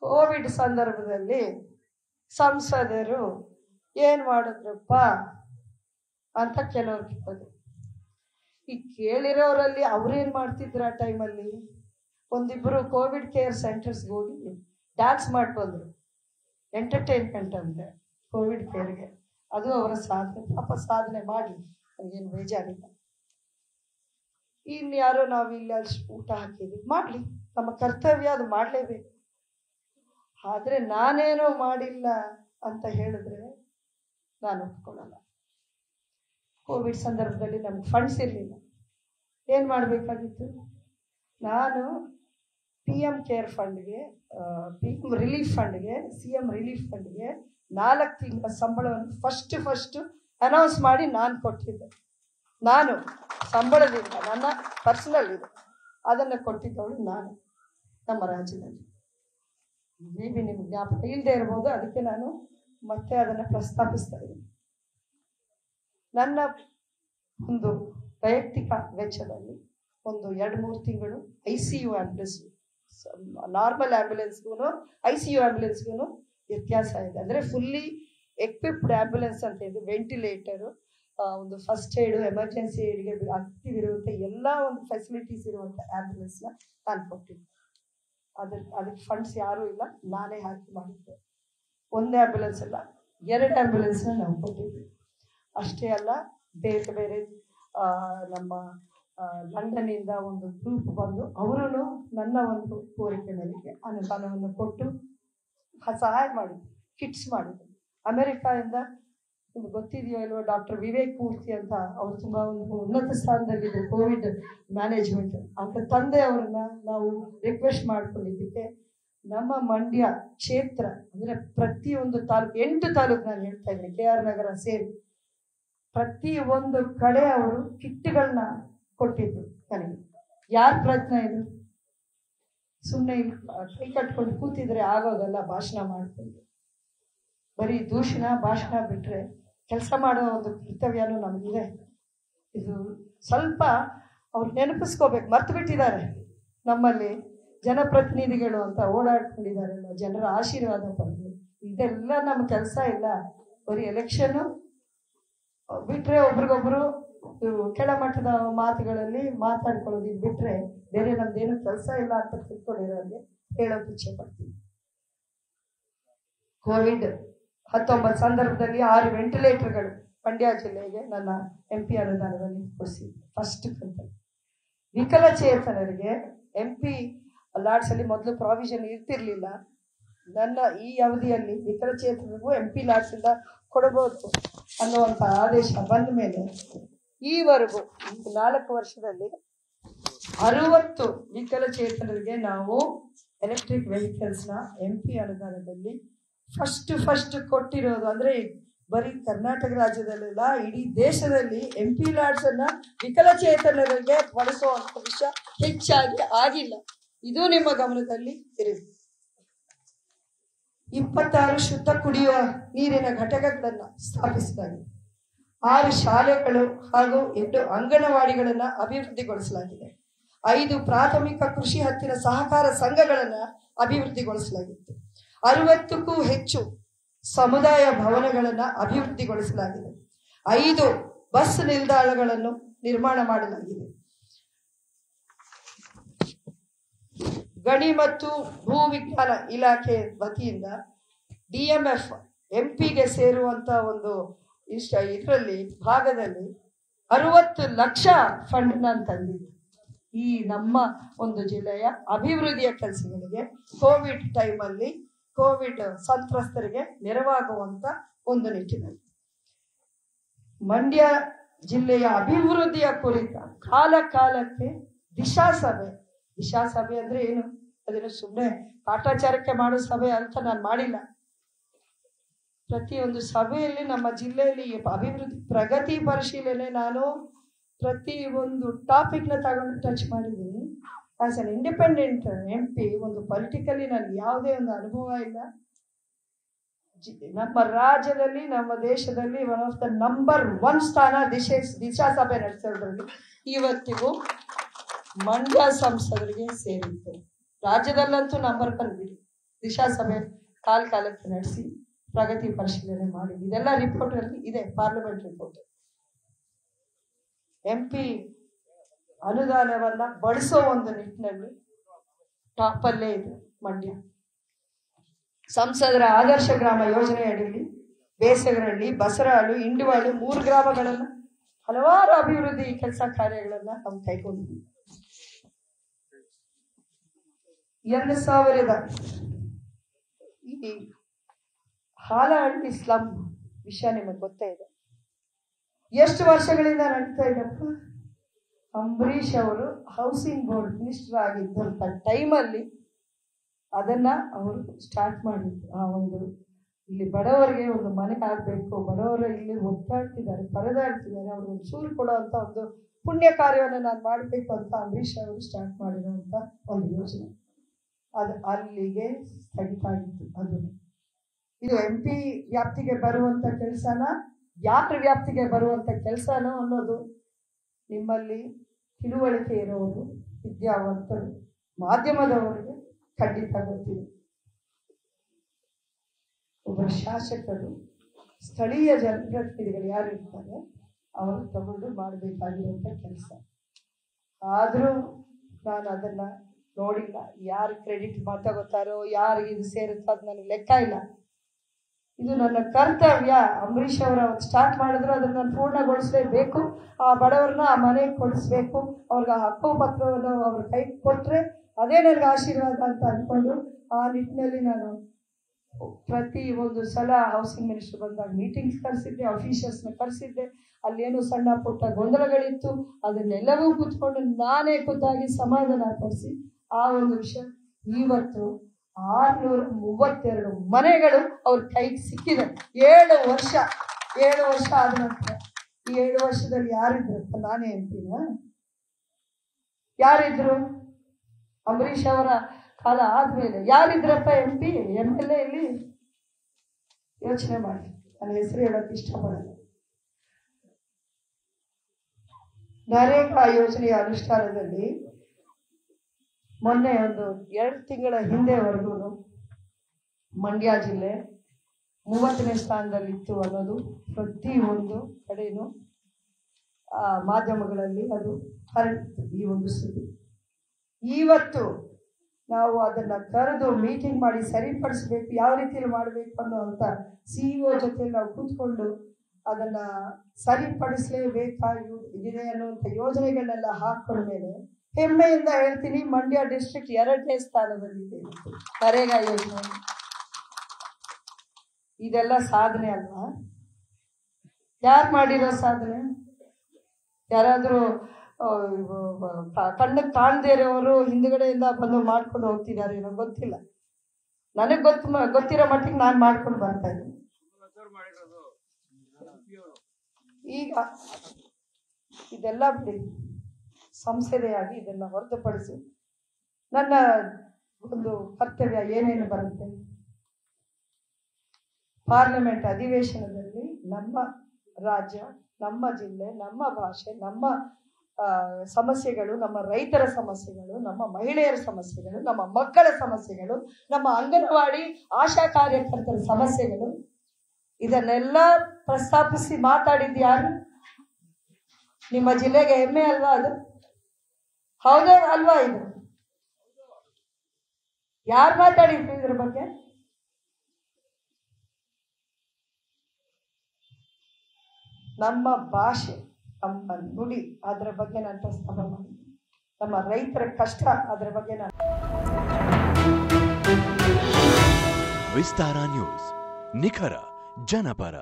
Covid ಸಂದರ್ಭದಲ್ಲಿ ಸಂಸದರು ಏನು ಮಾಡಿದ್ರಪ್ಪ ಅಂತ ಕೆಲವ್ರು ಕೇಳಿದ್ರು ಈ ಕೇಳಿರೋರಲ್ಲಿ ಅವ್ರೇನು ಮಾಡ್ತಿದ್ರು ಆ ಟೈಮಲ್ಲಿ? ಒಂದಿಬ್ಬರು ಕೋವಿಡ್ ಕೇರ್ ಸೆಂಟರ್ಸ್ಗೆ ಹೋಗಿ ಡ್ಯಾನ್ಸ್ ಮಾಡ್ಕೊಂಡ್ರು. ಎಂಟರ್ಟೈನ್ಮೆಂಟ್ ಅಂತೆ ಕೋವಿಡ್ ಕೇರ್ಗೆ. ಅದು ಅವರ ಸಾಧನೆ, ಪಾಪ ಸಾಧನೆ ಮಾಡಿ. ನನಗೇನು ಬೇಜಾರಿಲ್ಲ. ಇನ್ಯಾರೋ ನಾವು ಇಲ್ಲಿ ಅಲ್ಲಿ ಊಟ ಹಾಕಿದ್ವಿ. ಮಾಡಲಿ. ನಮ್ಮ ಕರ್ತವ್ಯ ಅದು ಮಾಡಲೇಬೇಕು. ಆದರೆ ನಾನೇನೋ ಮಾಡಿಲ್ಲ ಅಂತ ಹೇಳಿದ್ರೆ ನಾನು ಒಪ್ಕೊಳ್ಳಲ್ಲ. ಕೋವಿಡ್ ಸಂದರ್ಭದಲ್ಲಿ ನಮ್ಗೆ ಫಂಡ್ಸ್ ಇರಲಿಲ್ಲ. ಏನು ಮಾಡಬೇಕಾಗಿತ್ತು? ನಾನು ಪಿ ಎಂ ಕೇರ್ ಫಂಡ್ಗೆ ಪಿ ಎಂ ರಿಲೀಫ್ ಫಂಡ್ಗೆ ಸಿ ಎಂ ರಿಲೀಫ್ ಫಂಡ್ಗೆ ನಾಲ್ಕು ತಿಂಗಳ ಸಂಬಳವನ್ನು ಫಸ್ಟ್ ಫಸ್ಟ್ ಅನೌನ್ಸ್ ಮಾಡಿ ನಾನು ಕೊಟ್ಟಿದ್ದೆ. ನಾನು ಸಂಬಳದಿಂದ ನನ್ನ ಪರ್ಸನಲ್ ಇದೆ. ಅದನ್ನು ಕೊಟ್ಟಿದ್ದವಳು ನಾನು, ನಮ್ಮ ರಾಜ್ಯದಲ್ಲಿ. ಮೇ ಬಿ ನಿಮ್ಗೆ ಜ್ಞಾಪಕ ಇಲ್ಲದೆ ಇರ್ಬೋದು, ಅದಕ್ಕೆ ನಾನು ಮತ್ತೆ ಅದನ್ನು ಪ್ರಸ್ತಾಪಿಸ್ತಾ ಇದ್ದೀನಿ. ನನ್ನ ಒಂದು ವೈಯಕ್ತಿಕ ವೆಚ್ಚದಲ್ಲಿ ಒಂದು ಎರಡು ಮೂರು ತಿಂಗಳು I C U ambulance normal ಆ್ಯಂಬುಲೆನ್ಸ್ಗೂ I C U ಆ್ಯಂಬುಲೆನ್ಸ್ಗೂ ವ್ಯತ್ಯಾಸ ಇದೆ. ಅಂದರೆ ಫುಲ್ಲಿ ಎಕ್ವಿಪ್ಡ್ ಆಂಬ್ಯುಲೆನ್ಸ್ ಅಂತ ಇದೆ ವೆಂಟಿಲೇಟರು ಒಂದು ಫಸ್ಟ್ ಏಡು ಎಮರ್ಜೆನ್ಸಿ ಏಡ್ಗೆ ಅಗತ್ಯವಿರುವಂಥ ಎಲ್ಲ ಒಂದು ಫೆಸಿಲಿಟೀಸ್ ಇರುವಂಥ ಆ್ಯಂಬುಲೆನ್ಸ್ನ ನಾನು ಕೊಟ್ಟಿದ್ದೆ ಅದ್ರ ಅದಕ್ಕೆ ಫಂಡ್ಸ್ ಯಾರೂ ಇಲ್ಲ. ನಾನೇ ಹಾಕಿ ಮಾಡಿದ್ದೆ. ಒಂದೇ ಆ್ಯಂಬುಲೆನ್ಸ್ ಅಲ್ಲ ಎರಡು ಆ್ಯಂಬುಲೆನ್ಸ್ನ ನಾವು ಕೊಟ್ಟಿದ್ವಿ. ಅಷ್ಟೇ ಅಲ್ಲ ಬೇರೆ ಬೇರೆ ನಮ್ಮ ಲಂಡನಿಂದ ಒಂದು ಗ್ರೂಪ್ ಬಂದು ಅವರು ನನ್ನ ಒಂದು ಕೋರಿಕೆ ಮೇರೆಗೆ ಅನುದಾನವನ್ನು ಕೊಟ್ಟು ಸಹಾಯ ಮಾಡಿದ್ರು. ಕಿಟ್ಸ್ ಮಾಡಿದ್ರು. ಅಮೆರಿಕಾದಿಂದ ನಿಮ್ಗೆ ಗೊತ್ತಿದೆಯೋ ಇಲ್ವೋ, ಡಾಕ್ಟರ್ ವಿವೇಕ್ ಮೂರ್ತಿ ಅಂತ ಅವರು ತುಂಬ ಒಂದು ಉನ್ನತ ಸ್ಥಾನದಲ್ಲಿದ್ದರು ಕೋವಿಡ್ ಮ್ಯಾನೇಜ್ಮೆಂಟ್. ಅಂತ ತಂದೆ ಅವರನ್ನ ನಾವು ರಿಕ್ವೆಸ್ಟ್ ಮಾಡ್ಕೊಂಡಿದ್ದಕ್ಕೆ ನಮ್ಮ ಮಂಡ್ಯ ಕ್ಷೇತ್ರ, ಅಂದರೆ ಪ್ರತಿಯೊಂದು ತಾಲೂಕು, ಎಂಟು ತಾಲೂಕು ನಾನು ಹೇಳ್ತಾ ಇದ್ದೀನಿ, ಕೆ ಆರ್ ನಗರ ಸೇರಿ ಪ್ರತಿ ಒಂದು ಕಡೆ ಅವರು ಕಿಟ್ಗಳನ್ನ ಕೊಟ್ಟಿದ್ರು ನನಗೆ. ಯಾರ ಪ್ರಯತ್ನ ಇದು? ಸುಮ್ಮನೆ ಕೈ ಕಟ್ಕೊಂಡು ಕೂತಿದ್ರೆ ಆಗೋದಲ್ಲ, ಭಾಷಣ ಮಾಡ್ಕೊಂಡು. ಬರೀ ದೂಷಣ, ಭಾಷಣ ಬಿಟ್ಟರೆ ಕೆಲಸ ಮಾಡೋ ಒಂದು ಕರ್ತವ್ಯನೂ ನಮಗಿದೆ ಇದು ಸ್ವಲ್ಪ ಅವ್ರು ನೆನಪಿಸ್ಕೋಬೇಕು. ಮರ್ತು ಬಿಟ್ಟಿದ್ದಾರೆ ನಮ್ಮಲ್ಲಿ ಜನಪ್ರತಿನಿಧಿಗಳು ಅಂತ ಓಡಾಡ್ಕೊಂಡಿದ್ದಾರಲ್ಲ ಜನರ ಆಶೀರ್ವಾದ ಪಡೆದು. ಇದೆಲ್ಲ ನಮ್ಮ ಕೆಲಸ ಇಲ್ಲ. ಬರೀ ಎಲೆಕ್ಷನ್ನು ಬಿಟ್ಟರೆ ಒಬ್ರಿಗೊಬ್ರು ಕೆಳಮಟ್ಟದ ಮಾತುಗಳಲ್ಲಿ ಮಾತಾಡ್ಕೊಳ್ಳೋದು ಇದು ಬಿಟ್ಟರೆ ಬೇರೆ ನಮ್ದೇನು ಕೆಲಸ ಇಲ್ಲ ಅಂತ ತಿಳ್ಕೊಂಡಿರೋರಿಗೆ ಹೇಳೋಕೆ ಇಚ್ಛೆ ಪಡ್ತೀನಿ. ಕೋವಿಡ್ ಹತ್ತೊಂಬತ್ತು ಸಂದರ್ಭದಲ್ಲಿ ಆರು ವೆಂಟಿಲೇಟರ್ಗಳು ಮಂಡ್ಯ ಜಿಲ್ಲೆಗೆ ನನ್ನ ಎಂ ಪಿ ಅನುದಾನದಲ್ಲಿ ಕೊಡಿಸಿ ಫಸ್ಟ್ ಕಂತಲ್ಲಿ ವಿಕಲಚೇತನರಿಗೆ ಎಂ ಪಿ ಲಾಡ್ಸಲ್ಲಿ ಮೊದಲು ಪ್ರಾವಿಷನ್ ಇರ್ತಿರ್ಲಿಲ್ಲ. ನನ್ನ ಈ ಅವಧಿಯಲ್ಲಿ ವಿಕಲಚೇತನರಿಗೂ ಎಂ ಪಿ ಲಾಡ್ಸಿಂದ ಕೊಡಬಹುದು ಅನ್ನುವಂಥ ಆದೇಶ ಬಂದ ಮೇಲೆ ಈವರೆಗೂ ನಾಲ್ಕು ವರ್ಷದಲ್ಲಿ ಅರುವತ್ತು ವಿಕಲಚೇತನರಿಗೆ ನಾವು ಎಲೆಕ್ಟ್ರಿಕ್ ವೆಹಿಕಲ್ಸ್ನ ಎಂ ಪಿ ಅನುದಾನದಲ್ಲಿ ಫಸ್ಟ್ ಫಸ್ಟ್ ಕೊಟ್ಟಿರೋದು ಅಂದರೆ ಬರೀ ಕರ್ನಾಟಕ ರಾಜ್ಯದಲ್ಲೆಲ್ಲ, ಇಡೀ ದೇಶದಲ್ಲಿ ಎಂ ಪಿ ಲಾಡ್ಸನ್ನು ವಿಕಲಚೇತನರಿಗೆ ಬಳಸುವಂಥ ವಿಷಯ ಹೆಚ್ಚಾಗಿ ಆಗಿಲ್ಲ. ಇದು ನಿಮ್ಮ ಗಮನದಲ್ಲಿ ಇರಲಿ ಇಪ್ಪತ್ತಾರು ಶುದ್ಧ ಕುಡಿಯುವ ನೀರಿನ ಘಟಕಗಳನ್ನು ಸ್ಥಾಪಿಸಲಾಗಿದೆ ಆರು ಶಾಲೆಗಳು ಹಾಗೂ ಎಂಟು ಅಂಗನವಾಡಿಗಳನ್ನು ಅಭಿವೃದ್ಧಿಗೊಳಿಸಲಾಗಿದೆ. ಐದು ಪ್ರಾಥಮಿಕ ಕೃಷಿ ಹತ್ತಿರ ಸಹಕಾರ ಸಂಘಗಳನ್ನು ಅಭಿವೃದ್ಧಿಗೊಳಿಸಲಾಗಿತ್ತು. ಅರವತ್ತಕ್ಕೂ ಹೆಚ್ಚು ಸಮುದಾಯ ಭವನಗಳನ್ನು ಅಭಿವೃದ್ಧಿಗೊಳಿಸಲಾಗಿದೆ. ಐದು ಬಸ್ ನಿಲ್ದಾಣಗಳನ್ನು ನಿರ್ಮಾಣ ಮಾಡಲಾಗಿದೆ. ಗಣಿ ಮತ್ತು ಭೂ ವಿಜ್ಞಾನ ಇಲಾಖೆ ವತಿಯಿಂದ ಡಿಎಂಎಫ್ ಎಂ ಎಫ್ ಎಂ ಪಿಗೆ ಸೇರುವಂತ ಒಂದು ಇಷ್ಟ ಇದರಲ್ಲಿ ಭಾಗದಲ್ಲಿ ಅರವತ್ತು ಲಕ್ಷ ಫಂಡ್ ನಾನು ತಂದಿದ್ದೆ ಈ ನಮ್ಮ ಒಂದು ಜಿಲ್ಲೆಯ ಅಭಿವೃದ್ಧಿಯ ಕೆಲಸಗಳಿಗೆ ಕೋವಿಡ್ ಟೈಮಲ್ಲಿ ಕೋವಿಡ್ ಸಂತ್ರಸ್ತರಿಗೆ ನೆರವಾಗುವಂತ ಒಂದು ನಿಟ್ಟಿನಲ್ಲಿ. ಮಂಡ್ಯ ಜಿಲ್ಲೆಯ ಅಭಿವೃದ್ಧಿಯ ಕುರಿತ ಕಾಲ ಕಾಲಕ್ಕೆ ದಿಶಾ ಸಭೆ ದಿಶಾ ಸಭೆ ಅಂದ್ರೆ ಏನು? ಅದನ್ನು ಸುಮ್ಮನೆ ಪಾಠಾಚಾರಕ್ಕೆ ಮಾಡೋ ಸಭೆ ಅಂತ ನಾನು ಮಾಡಿಲ್ಲ. ಪ್ರತಿಯೊಂದು ಸಭೆಯಲ್ಲಿ ನಮ್ಮ ಜಿಲ್ಲೆಯಲ್ಲಿ ಅಭಿವೃದ್ಧಿ ಪ್ರಗತಿ ಪರಿಶೀಲನೆ ನಾನು ಪ್ರತಿ ಒಂದು ಟಾಪಿಕ್ನ ತಗೊಂಡು ಟಚ್ ಮಾಡಿದ್ದೀನಿ. As an independent M P ಒಂದು ಪೊಲಿಟಿಕಲಿ ನನಗೆ ಯಾವುದೇ ಒಂದು ಅನುಭವ ಇಲ್ಲ. ನಮ್ಮ ರಾಜ್ಯದಲ್ಲಿ, ನಮ್ಮ ದೇಶದಲ್ಲಿ one of the number one ಸ್ಥಾನ ದಿಶೆ ಸಭೆ ನಡೆಸೋದ್ರಲ್ಲಿ ಇವತ್ತಿಗೂ ಮಂಡ್ಯ ಸಂಸದರಿಗೆ ಸೇರಿತ್ತು ರಾಜ್ಯದಲ್ಲಂತೂ ನಂಬರ್ ಬಂದ್ಬಿಡಿ ಬಿಡಿ. ದಿಶಾ ಸಭೆ ಕಾಲ ಕಾಲಕ್ಕೆ ನಡೆಸಿ ಪ್ರಗತಿ ಪರಿಶೀಲನೆ ಮಾಡಿ. ಇದೆಲ್ಲ ರಿಪೋರ್ಟ್ ಅಲ್ಲಿ ಇದೆ ಪಾರ್ಲಿಮೆಂಟ್ ರಿಪೋರ್ಟ್ ಎಂ ಪಿ ಅನುದಾನವನ್ನ ಬಳಸೋ ಒಂದು ನಿಟ್ಟಿನಲ್ಲಿ ಟಾಪಲ್ಲೇ ಇದೆ ಮಂಡ್ಯ. ಸಂಸದರ ಆದರ್ಶ ಗ್ರಾಮ ಯೋಜನೆ ಅಡಿಯಲ್ಲಿ ಬೇಸಗರಹಳ್ಳಿ ಬಸರಾಳು, ಇಂಡುವಾಳು ಮೂರು ಗ್ರಾಮಗಳನ್ನು ಹಲವಾರು ಅಭಿವೃದ್ಧಿ ಕೆಲಸ ಕಾರ್ಯಗಳನ್ನ ನಾವು ಕೈಗೊಂಡಿದ್ವಿ. ಎರಡು ಸಾವಿರದ ಈ ಹಾಲಹಳ್ಳಿ ಸ್ಲಮ್ ವಿಷಯ ನಿಮಗೆ ಗೊತ್ತೇ ಇದೆ. ಎಷ್ಟು ವರ್ಷಗಳಿಂದ ನಡೀತಾ ಇದೆಪ್ಪ? ಅಂಬರೀಷ್ ಅವರು ಹೌಸಿಂಗ್ ಬೋರ್ಡ್ ಮಿನಿಸ್ಟರ್ ಆಗಿದ್ದಂಥ ಟೈಮಲ್ಲಿ ಅದನ್ನು ಅವರು ಸ್ಟಾರ್ಟ್ ಮಾಡಿದ್ರು. ಆ ಒಂದು ಇಲ್ಲಿ ಬಡವರಿಗೆ ಒಂದು ಮನೆ ಆಗಬೇಕು, ಬಡವರು ಇಲ್ಲಿ ಒದ್ದಾಡ್ತಿದ್ದಾರೆ, ಪರದಾಡ್ತಿದ್ದಾರೆ ಅವರು ಒಂದು ಸೂರು ಕೊಡೋ ಒಂದು ಪುಣ್ಯ ಕಾರ್ಯವನ್ನು ನಾನು ಮಾಡಬೇಕು ಅಂತ ಅಂಬರೀಷ್ ಅವರು ಸ್ಟಾರ್ಟ್ ಮಾಡಿರುವಂಥ ಒಂದು ಯೋಜನೆ. ಅದು ಅಲ್ಲಿಗೆ ಸ್ಥಗಿತ ಆಗಿತ್ತು ಅದು. ಇದು ಎಂ ಪಿ ವ್ಯಾಪ್ತಿಗೆ ಬರುವಂಥ ಕೆಲಸನ, ಯಾತ್ರ ವ್ಯಾಪ್ತಿಗೆ ಬರುವಂಥ ಕೆಲಸನೋ ಅನ್ನೋದು ನಿಮ್ಮಲ್ಲಿ ತಿಳುವಳಿಕೆ ಇರೋರು ವಿದ್ಯಾವಂತರು, ಮಾಧ್ಯಮದವರಿಗೆ ಖಂಡಿತ ಗೊತ್ತಿದೆ. ಒಬ್ಬ ಶಾಸಕರು ಸ್ಥಳೀಯ ಜನಪ್ರತಿನಿಧಿಗಳು ಯಾರು ಇರ್ತಾರೆ, ಅವರು ತಗೊಂಡು ಮಾಡಬೇಕಾಗಿರುವಂಥ ಕೆಲಸ. ಆದರೂ ನಾನು ಅದನ್ನು ನೋಡಿಲ್ಲ. ಯಾರು ಕ್ರೆಡಿಟ್ ಮಾತಾಗೋತಾರೋ ಯಾರಿಗೆ ಇದು ಸೇರುತ್ತೋ ಅದು ನನಗೆ ಲೆಕ್ಕ ಇಲ್ಲ. ಇದು ನನ್ನ ಕರ್ತವ್ಯ. ಅಂಬರೀಷ್ ಅವರ ಸ್ಟಾರ್ಟ್ ಮಾಡಿದ್ರು, ಅದನ್ನ ನಾನು ಪೂರ್ಣಗೊಳಿಸಲೇಬೇಕು. ಆ ಬಡವರನ್ನ ಆ ಮನೆಗೆ ಕೊಡಿಸ್ಬೇಕು. ಅವ್ರಿಗೆ ಆ ಹಕ್ಕು ಪತ್ರವನ್ನು ಅವ್ರ ಕೈ ಕೊಟ್ಟರೆ ಅದೇ ನನಗೆ ಆಶೀರ್ವಾದ ಅಂತ ಅಂದ್ಕೊಂಡು ಆ ನಿಟ್ಟಿನಲ್ಲಿ ನಾನು ಪ್ರತಿ ಒಂದು ಸಲ ಹೌಸಿಂಗ್ ಮಿನಿಸ್ಟರ್ ಬಂದಾಗ ಮೀಟಿಂಗ್ಸ್ ಕರೆಸಿದ್ದೆ ಅಫೀಷಿಯಲ್ಸ್ನ ಕರೆಸಿದ್ದೆ. ಅಲ್ಲೇನು ಸಣ್ಣ ಪುಟ್ಟ ಗೊಂದಲಗಳಿತ್ತು. ಅದನ್ನೆಲ್ಲವೂ ಕೂತ್ಕೊಂಡು ನಾನೇ ಖುದ್ದಾಗಿ ಸಮಾಧಾನ ಪಡಿಸಿ ಆ ಒಂದು ವಿಷಯ ಇವತ್ತು ಆರ್ನೂರ ಮೂವತ್ತೆರಡು ಮನೆಗಳು ಅವ್ರ ಕೈಗೆ ಸಿಕ್ಕಿದೆ ಏಳು ವರ್ಷ ಏಳು ವರ್ಷ ಆದ ನಂತರ ಈ ಏಳು ವರ್ಷದಲ್ಲಿ ಯಾರಿದ್ರಪ್ಪ ನಾನೇ ಅಂತೀನ? ಯಾರಿದ್ರು? ಅಂಬರೀಷ್ ಅವರ ಕಾಲ ಆದ್ಮೇಲೆ ಯಾರಿದ್ರಪ್ಪ M P M L A ಇಲ್ಲಿ ಯೋಚನೆ ಮಾಡಿ. ನನ್ನ ಹೆಸರು ಹೇಳೋಕೆ ಇಷ್ಟಪಡಲ್ಲ. ನರೇಗಾ ಯೋಜನೆಯ ಅನುಷ್ಠಾನದಲ್ಲಿ ಮೊನ್ನೆ ಒಂದು ಎರಡು ತಿಂಗಳ ಹಿಂದೆವರೆಗೂ ಮಂಡ್ಯ ಜಿಲ್ಲೆ ಮೂವತ್ತನೇ ಸ್ಥಾನದಲ್ಲಿತ್ತು ಅನ್ನೋದು ಪ್ರತಿ ಒಂದು ಕಡೆಯೂ ಮಾಧ್ಯಮಗಳಲ್ಲಿ ಅದು ಹರಡಿತ್ತು ಈ ಒಂದು ಸುದ್ದಿ. ಇವತ್ತು ನಾವು ಅದನ್ನು ಕರೆದು ಮೀಟಿಂಗ್ ಮಾಡಿ ಸರಿಪಡಿಸ್ಬೇಕು, ಯಾವ ರೀತಿಯಲ್ಲಿ ಮಾಡಬೇಕು ಅನ್ನುವಂಥ ಸಿ ಇ ಒ ಜೊತೆ ನಾವು ಕೂತ್ಕೊಂಡು ಅದನ್ನು ಸರಿಪಡಿಸಲೇಬೇಕಾಗಿ ಇದೆ ಅನ್ನುವಂಥ ಯೋಜನೆಗಳನ್ನೆಲ್ಲ ಹಾಕೊಂಡ ಮೇಲೆ ಹೆಮ್ಮೆಯಿಂದ ಹೇಳ್ತೀನಿ, ಮಂಡ್ಯ ಡಿಸ್ಟ್ರಿಕ್ಟ್ ಎರಡನೇ ಸ್ಥಾನದಲ್ಲಿದೆ. ನರೇಗಾ ಯೋಜನೆ. ಇದೆಲ್ಲ ಸಾಧನೆ ಅಲ್ವಾ? ಯಾರು ಮಾಡಿರೋ ಸಾಧನೆ? ಯಾರಾದರೂ ಕಣ್ಣಕ್ಕೆ ಕಾಣದೇ ಹಿಂದ್ಗಡೆಯಿಂದ ಬಂದು ಮಾಡ್ಕೊಂಡು ಹೋಗ್ತಿದ್ದಾರೆ ಏನೋ ಗೊತ್ತಿಲ್ಲ. ನನಗೆ ಗೊತ್ತು ಗೊತ್ತಿರೋ ಮಟ್ಟಿಗೆ ನಾನು ಮಾಡ್ಕೊಂಡು ಬರ್ತಾ ಇದ್ದೀನಿ. ಈಗ, ಇದೆಲ್ಲ ಬಿಡಿ. ಸಂಸದೆಯಾಗಿ ಇದನ್ನ ಹೊರತುಪಡಿಸಿ ನನ್ನ ಒಂದು ಕರ್ತವ್ಯ ಏನೇನು ಬರುತ್ತೆ? ಪಾರ್ಲಿಮೆಂಟ್ ಅಧಿವೇಶನದಲ್ಲಿ ನಮ್ಮ ರಾಜ್ಯ, ನಮ್ಮ ಜಿಲ್ಲೆ, ನಮ್ಮ ಭಾಷೆ, ನಮ್ಮ ಸಮಸ್ಯೆಗಳು, ನಮ್ಮ ರೈತರ ಸಮಸ್ಯೆಗಳು, ನಮ್ಮ ಮಹಿಳೆಯರ ಸಮಸ್ಯೆಗಳು, ನಮ್ಮ ಮಕ್ಕಳ ಸಮಸ್ಯೆಗಳು, ನಮ್ಮ ಅಂಗನವಾಡಿ ಆಶಾ ಕಾರ್ಯಕರ್ತರ ಸಮಸ್ಯೆಗಳು, ಇದನ್ನೆಲ್ಲ ಪ್ರಸ್ತಾಪಿಸಿ ಮಾತಾಡಿದ್ದು ಯಾರು? ನಿಮ್ಮ ಜಿಲ್ಲೆಗೆ ಹೆಮ್ಮೆ ಅಲ್ವಾ ಅದು? ಹೌದಾ ಅಲ್ವಾ ಇದು? ಯಾರು ಮಾತಾಡಿದ್ರು ಇದ್ರ ಬಗ್ಗೆ? ನಮ್ಮ ಭಾಷೆ, ನಮ್ಮ ನುಡಿ, ಅದರ ಬಗ್ಗೆ ನಾನು ಪ್ರಸ್ತಾಪ ನಮ್ಮ ರೈತರ ಕಷ್ಟ, ಅದರ ಬಗ್ಗೆ ನಾನು ವಿಸ್ತಾರ ನ್ಯೂಸ್, ನಿಖರ, ಜನಪರ.